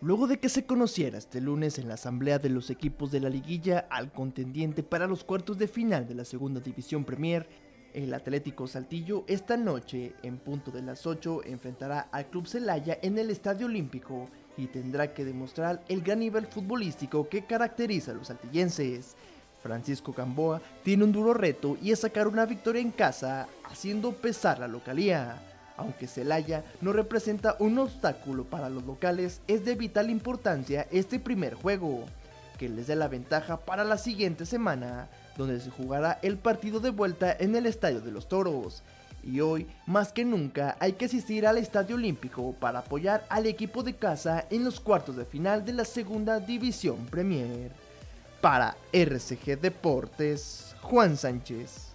Luego de que se conociera este lunes en la asamblea de los equipos de la liguilla al contendiente para los cuartos de final de la segunda división Premier, el Atlético Saltillo esta noche, en punto de las 8, enfrentará al Club Celaya en el Estadio Olímpico y tendrá que demostrar el gran nivel futbolístico que caracteriza a los saltillenses. Francisco Gamboa tiene un duro reto y es sacar una victoria en casa, haciendo pesar la localía. Aunque Celaya no representa un obstáculo para los locales, es de vital importancia este primer juego, que les dé la ventaja para la siguiente semana, donde se jugará el partido de vuelta en el Estadio de los Toros. Y hoy, más que nunca, hay que asistir al Estadio Olímpico para apoyar al equipo de casa en los cuartos de final de la Segunda División Premier. Para RCG Deportes, Juan Sánchez.